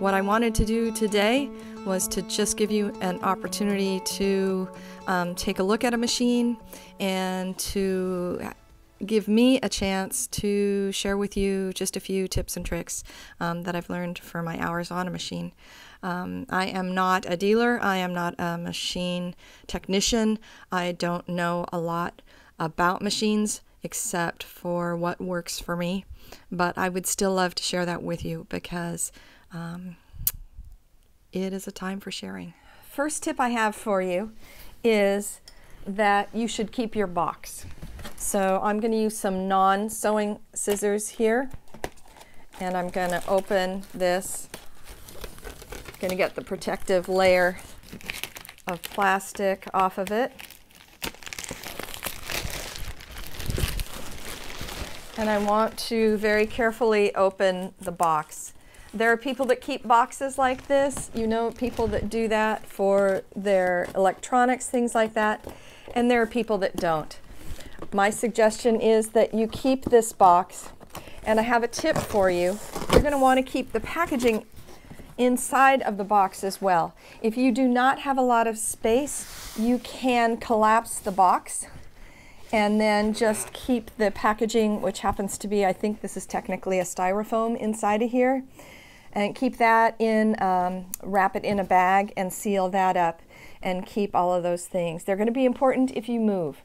What I wanted to do today was to just give you an opportunity to um, take a look at a machine and to give me a chance to share with you just a few tips and tricks um, that I've learned for my hours on a machine. Um, I am not a dealer, I am not a machine technician, I don't know a lot about machines except for what works for me. But I would still love to share that with you because um, it is a time for sharing. First tip I have for you is that you should keep your box. So I'm going to use some non-sewing scissors here and I'm going to open this. going to get the protective layer of plastic off of it. And I want to very carefully open the box. There are people that keep boxes like this. You know, people that do that for their electronics, things like that. And there are people that don't. My suggestion is that you keep this box. And I have a tip for you. You're going to want to keep the packaging inside of the box as well. If you do not have a lot of space, you can collapse the box and then just keep the packaging, which happens to be, I think this is technically a styrofoam inside of here, and keep that in, um, wrap it in a bag and seal that up and keep all of those things. They're going to be important if you move.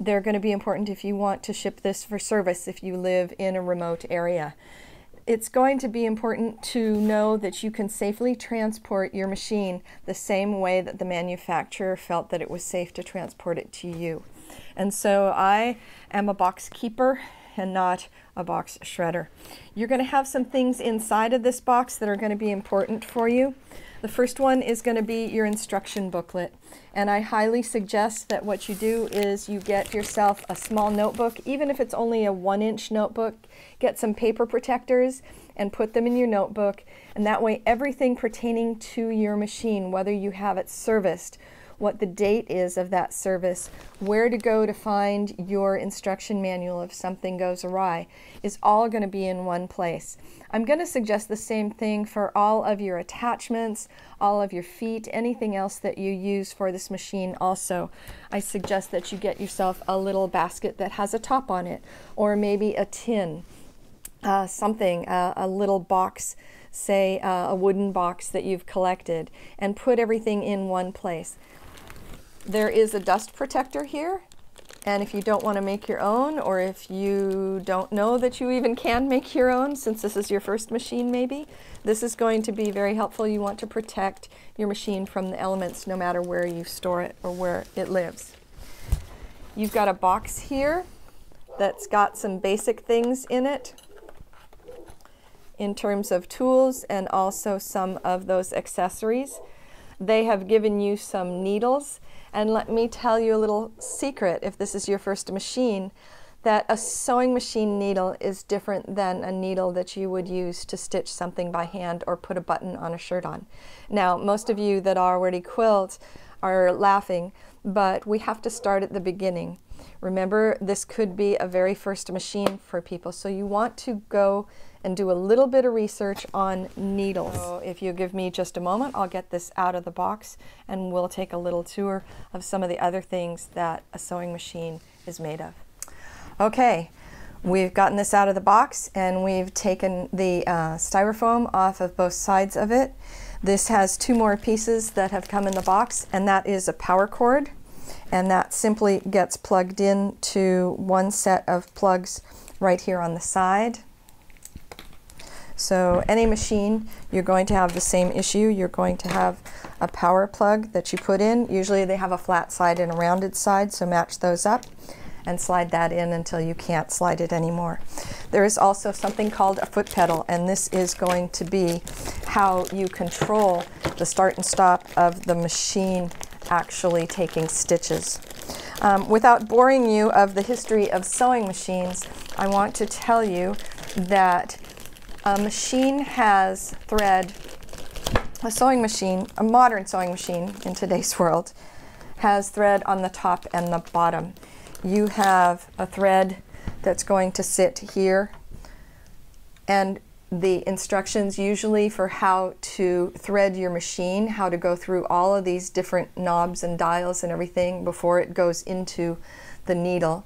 They're going to be important if you want to ship this for service if you live in a remote area. It's going to be important to know that you can safely transport your machine the same way that the manufacturer felt that it was safe to transport it to you. And so I am a box keeper and not a box shredder. You're going to have some things inside of this box that are going to be important for you. The first one is going to be your instruction booklet. And I highly suggest that what you do is you get yourself a small notebook, even if it's only a one inch notebook, get some paper protectors and put them in your notebook. And that way everything pertaining to your machine, whether you have it serviced what the date is of that service, where to go to find your instruction manual if something goes awry, is all going to be in one place. I'm going to suggest the same thing for all of your attachments, all of your feet, anything else that you use for this machine also. I suggest that you get yourself a little basket that has a top on it, or maybe a tin, uh, something, uh, a little box say uh, a wooden box that you've collected and put everything in one place. There is a dust protector here. And if you don't want to make your own, or if you don't know that you even can make your own, since this is your first machine maybe, this is going to be very helpful. You want to protect your machine from the elements no matter where you store it or where it lives. You've got a box here that's got some basic things in it in terms of tools and also some of those accessories. They have given you some needles and let me tell you a little secret if this is your first machine that a sewing machine needle is different than a needle that you would use to stitch something by hand or put a button on a shirt on. Now, most of you that are already quilt are laughing, but we have to start at the beginning. Remember, this could be a very first machine for people, so you want to go and do a little bit of research on needles. So if you give me just a moment, I'll get this out of the box and we'll take a little tour of some of the other things that a sewing machine is made of. Okay, we've gotten this out of the box and we've taken the uh, styrofoam off of both sides of it. This has two more pieces that have come in the box and that is a power cord and that simply gets plugged in to one set of plugs right here on the side. So any machine, you're going to have the same issue. You're going to have a power plug that you put in. Usually they have a flat side and a rounded side, so match those up and slide that in until you can't slide it anymore. There is also something called a foot pedal, and this is going to be how you control the start and stop of the machine actually taking stitches. Um, without boring you of the history of sewing machines, I want to tell you that a machine has thread, a sewing machine, a modern sewing machine in today's world, has thread on the top and the bottom. You have a thread that's going to sit here and the instructions usually for how to thread your machine, how to go through all of these different knobs and dials and everything before it goes into the needle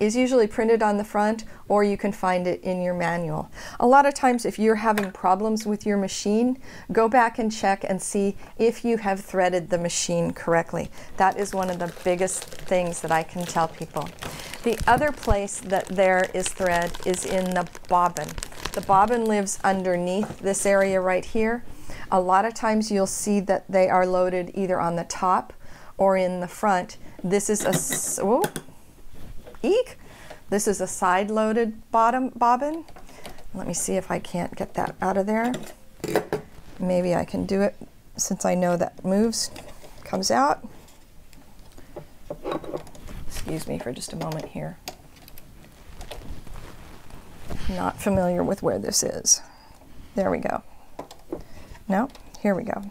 is usually printed on the front or you can find it in your manual. A lot of times if you're having problems with your machine, go back and check and see if you have threaded the machine correctly. That is one of the biggest things that I can tell people. The other place that there is thread is in the bobbin. The bobbin lives underneath this area right here. A lot of times you'll see that they are loaded either on the top or in the front. This is a, oh, eek, this is a side loaded bottom bobbin. Let me see if I can't get that out of there. Maybe I can do it since I know that moves, comes out. Excuse me for just a moment here not familiar with where this is. There we go. No, here we go.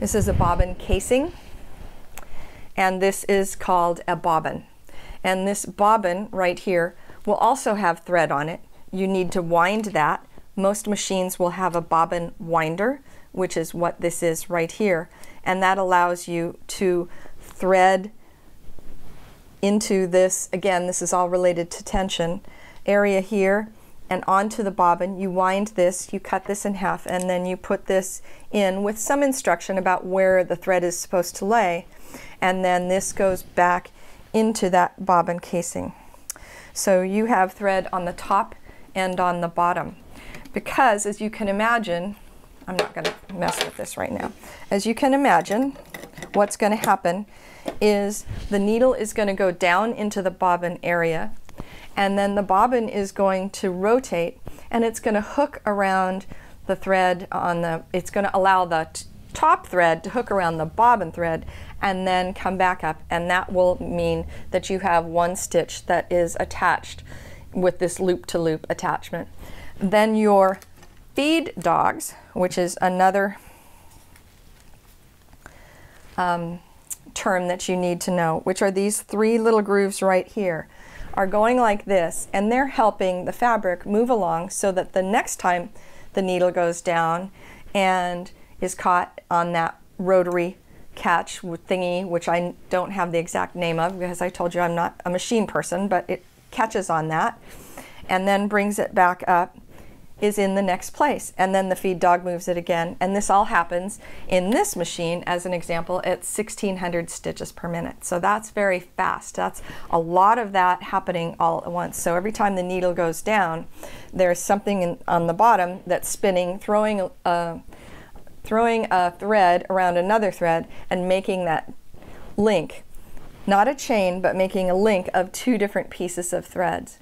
This is a bobbin casing, and this is called a bobbin. And this bobbin right here will also have thread on it. You need to wind that. Most machines will have a bobbin winder, which is what this is right here. And that allows you to thread into this, again, this is all related to tension, area here and onto the bobbin. You wind this, you cut this in half, and then you put this in with some instruction about where the thread is supposed to lay. And then this goes back into that bobbin casing. So you have thread on the top and on the bottom. Because as you can imagine, I'm not going to mess with this right now. As you can imagine, what's going to happen is the needle is going to go down into the bobbin area and then the bobbin is going to rotate and it's going to hook around the thread on the, it's going to allow the top thread to hook around the bobbin thread and then come back up and that will mean that you have one stitch that is attached with this loop to loop attachment. Then your feed dogs, which is another um, term that you need to know, which are these three little grooves right here, are going like this, and they're helping the fabric move along so that the next time the needle goes down and is caught on that rotary catch thingy, which I don't have the exact name of because I told you I'm not a machine person, but it catches on that and then brings it back up is in the next place. And then the feed dog moves it again. And this all happens in this machine, as an example, at 1600 stitches per minute. So that's very fast. That's a lot of that happening all at once. So every time the needle goes down, there's something in, on the bottom that's spinning, throwing a, throwing a thread around another thread and making that link. Not a chain, but making a link of two different pieces of threads.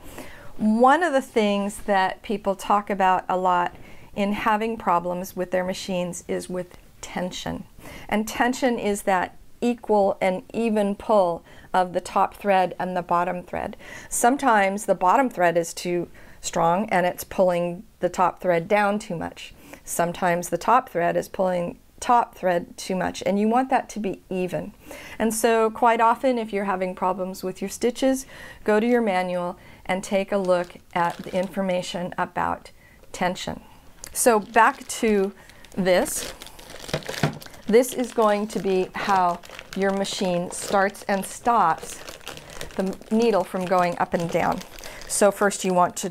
One of the things that people talk about a lot in having problems with their machines is with tension. And tension is that equal and even pull of the top thread and the bottom thread. Sometimes the bottom thread is too strong and it's pulling the top thread down too much. Sometimes the top thread is pulling top thread too much and you want that to be even. And so quite often if you're having problems with your stitches, go to your manual and take a look at the information about tension. So back to this. This is going to be how your machine starts and stops the needle from going up and down. So first you want to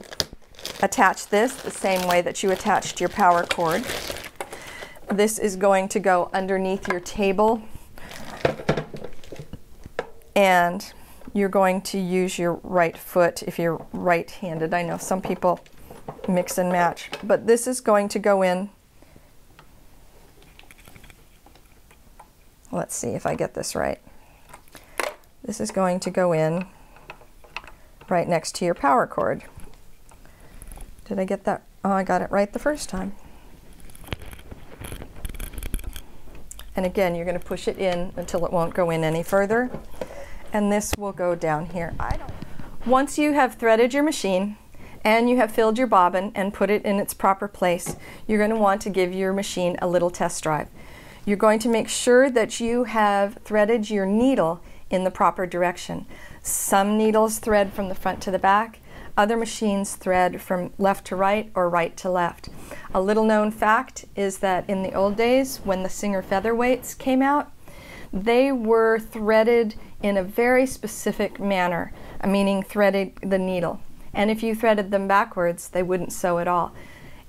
attach this the same way that you attached your power cord. This is going to go underneath your table and you're going to use your right foot if you're right-handed. I know some people mix and match, but this is going to go in. Let's see if I get this right. This is going to go in right next to your power cord. Did I get that? Oh, I got it right the first time. And again, you're going to push it in until it won't go in any further and this will go down here. Once you have threaded your machine and you have filled your bobbin and put it in its proper place, you're going to want to give your machine a little test drive. You're going to make sure that you have threaded your needle in the proper direction. Some needles thread from the front to the back, Other machines thread from left to right or right to left. A little known fact is that in the old days, when the Singer featherweights came out, they were threaded in a very specific manner, uh, meaning threaded the needle. And if you threaded them backwards, they wouldn't sew at all.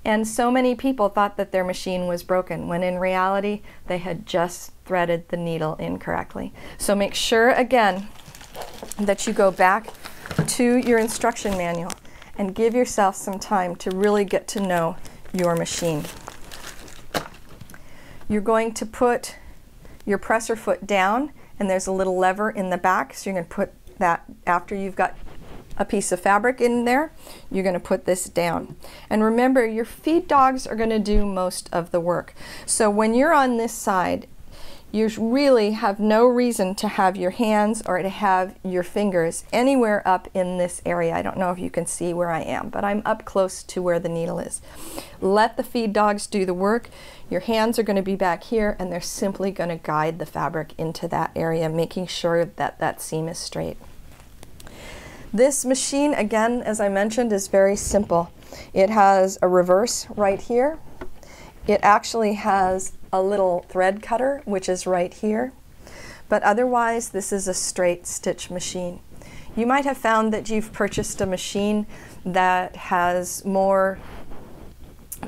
And so many people thought that their machine was broken, when in reality, they had just threaded the needle incorrectly. So make sure, again, that you go back to your instruction manual and give yourself some time to really get to know your machine. You're going to put your presser foot down and there's a little lever in the back so you're going to put that after you've got a piece of fabric in there, you're going to put this down. And remember, your feed dogs are going to do most of the work. So when you're on this side, you really have no reason to have your hands or to have your fingers anywhere up in this area. I don't know if you can see where I am, but I'm up close to where the needle is. Let the feed dogs do the work. Your hands are going to be back here and they're simply going to guide the fabric into that area, making sure that that seam is straight. This machine, again, as I mentioned, is very simple. It has a reverse right here. It actually has a little thread cutter, which is right here. But otherwise, this is a straight stitch machine. You might have found that you've purchased a machine that has more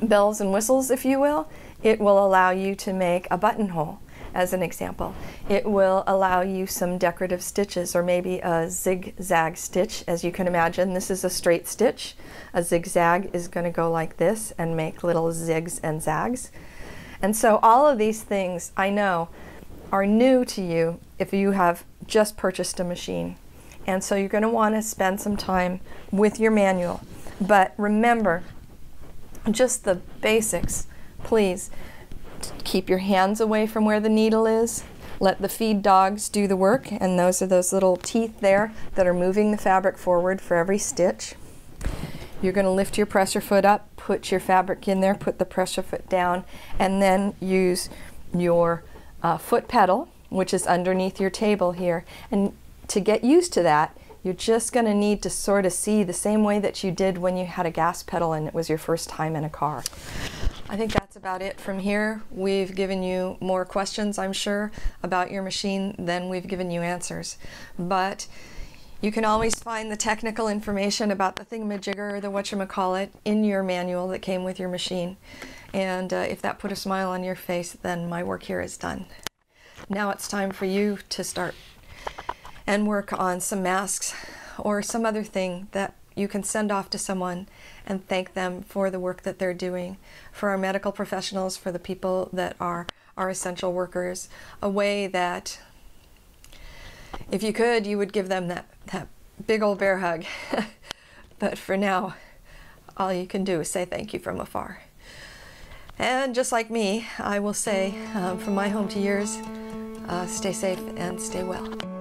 bells and whistles, if you will. It will allow you to make a buttonhole as an example. It will allow you some decorative stitches or maybe a zigzag stitch. As you can imagine, this is a straight stitch. A zigzag is going to go like this and make little zigs and zags. And so all of these things I know are new to you if you have just purchased a machine. And so you're going to want to spend some time with your manual. But remember, just the basics, please keep your hands away from where the needle is. Let the feed dogs do the work, and those are those little teeth there that are moving the fabric forward for every stitch. You're going to lift your presser foot up, put your fabric in there, put the presser foot down, and then use your uh, foot pedal, which is underneath your table here. And to get used to that, you're just going to need to sort of see the same way that you did when you had a gas pedal and it was your first time in a car. I think that's about it from here. We've given you more questions, I'm sure, about your machine than we've given you answers. But you can always find the technical information about the thingamajigger or the whatchamacallit in your manual that came with your machine. And uh, if that put a smile on your face, then my work here is done. Now it's time for you to start and work on some masks or some other thing that you can send off to someone and thank them for the work that they're doing. For our medical professionals, for the people that are our essential workers, a way that if you could, you would give them that, that big old bear hug. but for now, all you can do is say thank you from afar. And just like me, I will say um, from my home to yours, uh, stay safe and stay well.